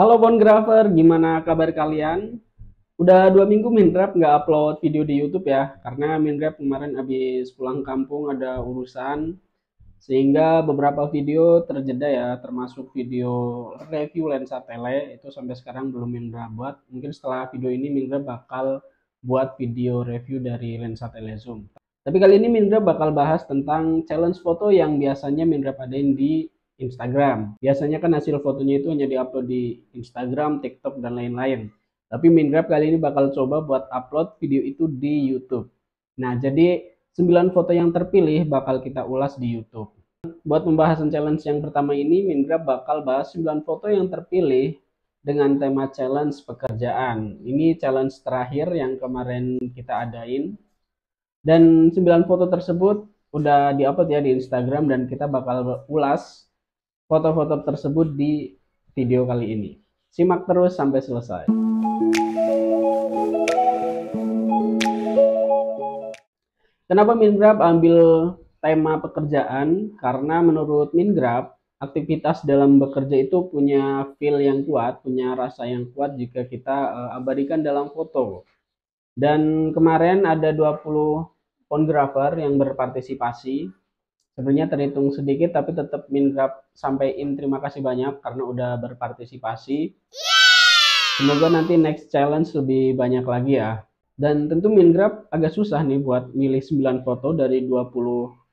Halo Bongrafer, gimana kabar kalian? Udah dua minggu Minrap nggak upload video di YouTube ya, karena Minrap kemarin habis pulang kampung ada urusan, sehingga beberapa video terjeda ya, termasuk video review lensa tele, itu sampai sekarang belum Minrap buat. Mungkin setelah video ini Minrap bakal buat video review dari lensa tele zoom. Tapi kali ini Minrap bakal bahas tentang challenge foto yang biasanya Minrap adain di Instagram. Biasanya kan hasil fotonya itu hanya diupload di Instagram, TikTok, dan lain-lain. Tapi Mingrab kali ini bakal coba buat upload video itu di YouTube. Nah, jadi 9 foto yang terpilih bakal kita ulas di YouTube. Buat pembahasan challenge yang pertama ini, Mingrab bakal bahas 9 foto yang terpilih dengan tema challenge pekerjaan. Ini challenge terakhir yang kemarin kita adain. Dan 9 foto tersebut udah diupload ya di Instagram dan kita bakal ulas foto-foto tersebut di video kali ini. Simak terus sampai selesai. Kenapa Mingrab ambil tema pekerjaan? Karena menurut Mingrab, aktivitas dalam bekerja itu punya feel yang kuat, punya rasa yang kuat jika kita uh, abadikan dalam foto. Dan kemarin ada 20 fotografer yang berpartisipasi sebenarnya terhitung sedikit tapi tetap Mingrab sampaikan terima kasih banyak karena udah berpartisipasi. Semoga nanti next challenge lebih banyak lagi ya. Dan tentu Mingrab agak susah nih buat milih 9 foto dari 20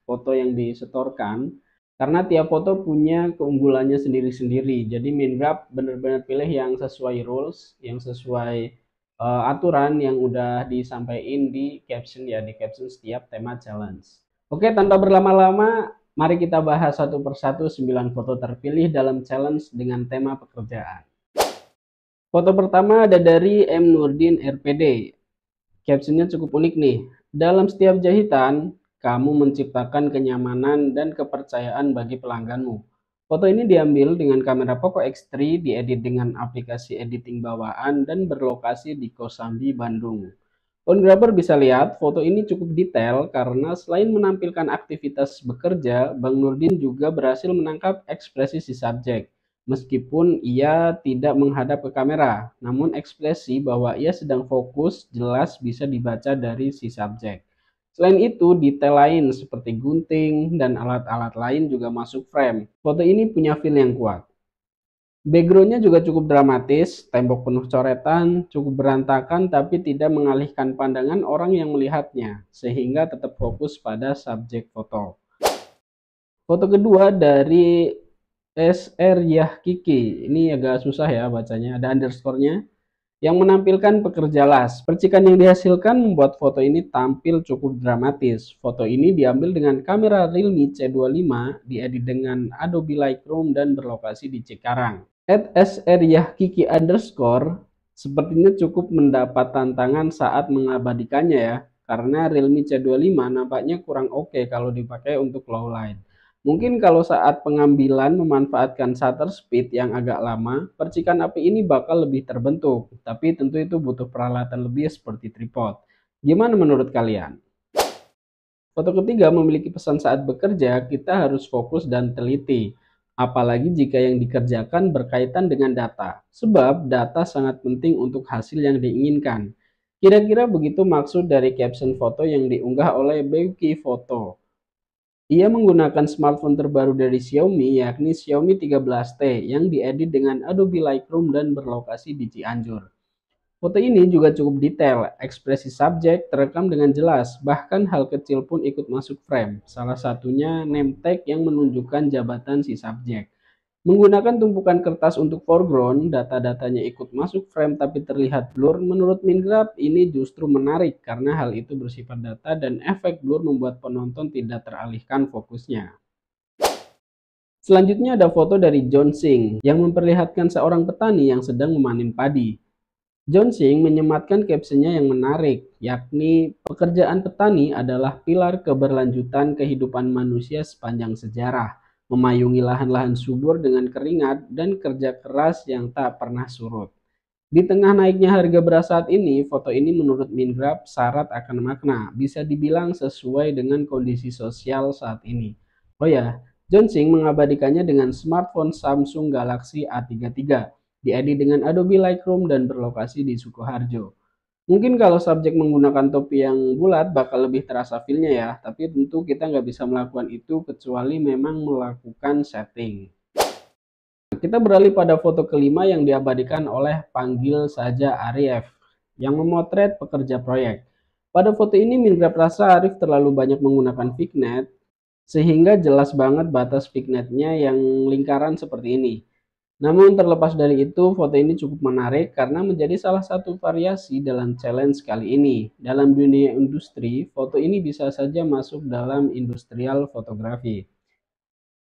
foto yang disetorkan. Karena tiap foto punya keunggulannya sendiri-sendiri. Jadi Mingrab benar-benar pilih yang sesuai rules, yang sesuai uh, aturan yang udah disampaikan di caption ya, di caption setiap tema challenge. Oke, tanpa berlama-lama, mari kita bahas satu persatu 9 foto terpilih dalam challenge dengan tema pekerjaan. Foto pertama ada dari M. Nurdin RPD. Captionnya cukup unik nih. Dalam setiap jahitan, kamu menciptakan kenyamanan dan kepercayaan bagi pelangganmu. Foto ini diambil dengan kamera Poco X3, diedit dengan aplikasi editing bawaan, dan berlokasi di Kosambi, Bandung. Photographer bisa lihat foto ini cukup detail karena selain menampilkan aktivitas bekerja, Bang Nurdin juga berhasil menangkap ekspresi si subjek. Meskipun ia tidak menghadap ke kamera, namun ekspresi bahwa ia sedang fokus jelas bisa dibaca dari si subjek. Selain itu, detail lain seperti gunting dan alat-alat lain juga masuk frame. Foto ini punya feel yang kuat. Backgroundnya juga cukup dramatis, tembok penuh coretan, cukup berantakan tapi tidak mengalihkan pandangan orang yang melihatnya, sehingga tetap fokus pada subjek foto. Foto kedua dari SR Yahkiki, ini agak susah ya bacanya, ada underscore-nya, yang menampilkan pekerja las. Percikan yang dihasilkan membuat foto ini tampil cukup dramatis. Foto ini diambil dengan kamera Realme C25, diedit dengan Adobe Lightroom dan berlokasi di Cikarang. At Yahkiki underscore sepertinya cukup mendapat tantangan saat mengabadikannya ya, karena Realme C25 nampaknya kurang oke okay kalau dipakai untuk low light. Mungkin kalau saat pengambilan memanfaatkan shutter speed yang agak lama, percikan api ini bakal lebih terbentuk, tapi tentu itu butuh peralatan lebih seperti tripod. Gimana menurut kalian? Foto ketiga memiliki pesan saat bekerja, kita harus fokus dan teliti apalagi jika yang dikerjakan berkaitan dengan data, sebab data sangat penting untuk hasil yang diinginkan. Kira-kira begitu maksud dari caption foto yang diunggah oleh Beuki Foto. Ia menggunakan smartphone terbaru dari Xiaomi yakni Xiaomi 13T yang diedit dengan Adobe Lightroom dan berlokasi di Cianjur. Foto ini juga cukup detail, ekspresi subjek terekam dengan jelas, bahkan hal kecil pun ikut masuk frame. Salah satunya name tag yang menunjukkan jabatan si subjek. Menggunakan tumpukan kertas untuk foreground, data-datanya ikut masuk frame tapi terlihat blur. Menurut Mingrab, ini justru menarik karena hal itu bersifat data dan efek blur membuat penonton tidak teralihkan fokusnya. Selanjutnya ada foto dari John Singh yang memperlihatkan seorang petani yang sedang memanen padi. John Sing menyematkan captionnya yang menarik, yakni pekerjaan petani adalah pilar keberlanjutan kehidupan manusia sepanjang sejarah, memayungi lahan-lahan subur dengan keringat dan kerja keras yang tak pernah surut. Di tengah naiknya harga beras saat ini, foto ini menurut Mingrab syarat akan makna, bisa dibilang sesuai dengan kondisi sosial saat ini. Oh ya, John Sing mengabadikannya dengan smartphone Samsung Galaxy A33 diedit dengan Adobe Lightroom dan berlokasi di Sukoharjo. Mungkin kalau subjek menggunakan topi yang bulat bakal lebih terasa feelnya ya, tapi tentu kita nggak bisa melakukan itu kecuali memang melakukan setting. Kita beralih pada foto kelima yang diabadikan oleh panggil saja Arif yang memotret pekerja proyek. Pada foto ini Mingrab rasa Arif terlalu banyak menggunakan vignette sehingga jelas banget batas vignette-nya yang lingkaran seperti ini. Namun terlepas dari itu, foto ini cukup menarik karena menjadi salah satu variasi dalam challenge kali ini. Dalam dunia industri, foto ini bisa saja masuk dalam industrial fotografi.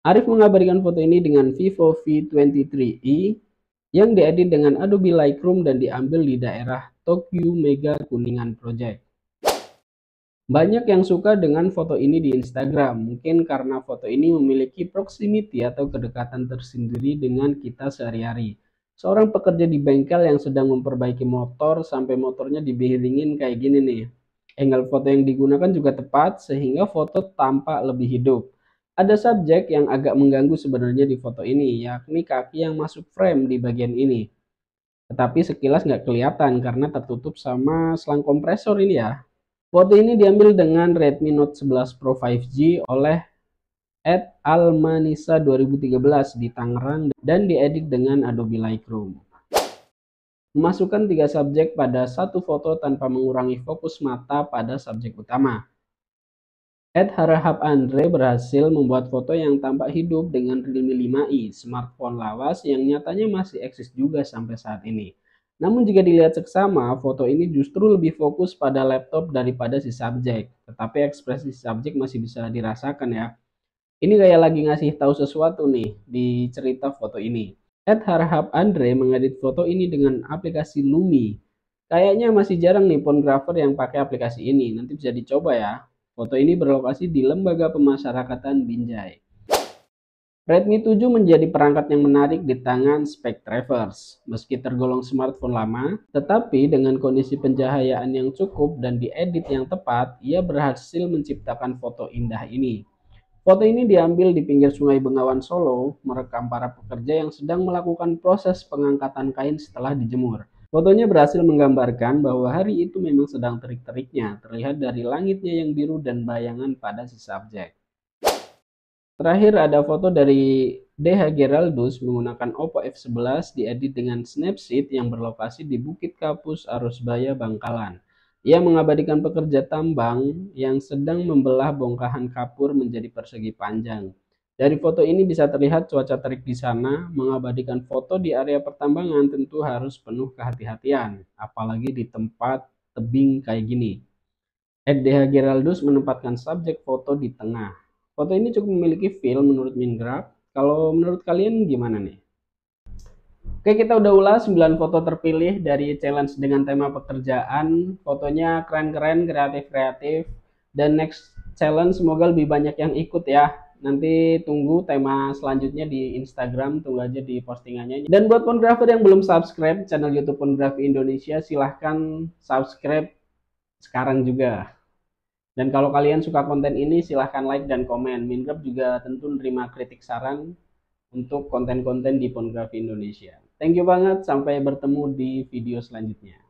Arif mengabadikan foto ini dengan Vivo V23e yang diedit dengan Adobe Lightroom dan diambil di daerah Tokyo Mega Kuningan Project. Banyak yang suka dengan foto ini di Instagram, mungkin karena foto ini memiliki proximity atau kedekatan tersendiri dengan kita sehari-hari. Seorang pekerja di bengkel yang sedang memperbaiki motor sampai motornya dibiringin kayak gini nih. Angle foto yang digunakan juga tepat sehingga foto tampak lebih hidup. Ada subjek yang agak mengganggu sebenarnya di foto ini, yakni kaki yang masuk frame di bagian ini. Tetapi sekilas nggak kelihatan karena tertutup sama selang kompresor ini ya. Foto ini diambil dengan Redmi Note 11 Pro 5G oleh Ed Almanisa 2013 di Tangerang dan diedit dengan Adobe Lightroom. Memasukkan tiga subjek pada satu foto tanpa mengurangi fokus mata pada subjek utama. Ed Harahap Andre berhasil membuat foto yang tampak hidup dengan Realme 5i, smartphone lawas yang nyatanya masih eksis juga sampai saat ini. Namun jika dilihat seksama, foto ini justru lebih fokus pada laptop daripada si subjek. Tetapi ekspresi subjek masih bisa dirasakan ya. Ini kayak lagi ngasih tahu sesuatu nih di cerita foto ini. Ed Harhab Andre mengedit foto ini dengan aplikasi Lumi. Kayaknya masih jarang nih fotografer yang pakai aplikasi ini. Nanti bisa dicoba ya. Foto ini berlokasi di Lembaga Pemasyarakatan Binjai. Redmi 7 menjadi perangkat yang menarik di tangan Spectravers. Meski tergolong smartphone lama, tetapi dengan kondisi pencahayaan yang cukup dan diedit yang tepat, ia berhasil menciptakan foto indah ini. Foto ini diambil di pinggir sungai Bengawan Solo, merekam para pekerja yang sedang melakukan proses pengangkatan kain setelah dijemur. Fotonya berhasil menggambarkan bahwa hari itu memang sedang terik-teriknya, terlihat dari langitnya yang biru dan bayangan pada si subjek. Terakhir ada foto dari DH Geraldus menggunakan Oppo F11 diedit dengan Snapseed yang berlokasi di Bukit Kapus Arusbaya Bangkalan. Ia mengabadikan pekerja tambang yang sedang membelah bongkahan kapur menjadi persegi panjang. Dari foto ini bisa terlihat cuaca terik di sana, mengabadikan foto di area pertambangan tentu harus penuh kehati-hatian, apalagi di tempat tebing kayak gini. DH Geraldus menempatkan subjek foto di tengah. Foto ini cukup memiliki feel menurut Mingraph. Kalau menurut kalian gimana nih? Oke, kita udah ulas 9 foto terpilih dari challenge dengan tema pekerjaan. Fotonya keren-keren, kreatif-kreatif. Dan next challenge semoga lebih banyak yang ikut ya. Nanti tunggu tema selanjutnya di Instagram, tunggu aja di postingannya. Dan buat fotografer yang belum subscribe channel YouTube Fotografi Indonesia, silahkan subscribe sekarang juga. Dan kalau kalian suka konten ini silahkan like dan komen. Mingrab juga tentu menerima kritik saran untuk konten-konten di pornografi Indonesia. Thank you banget, sampai bertemu di video selanjutnya.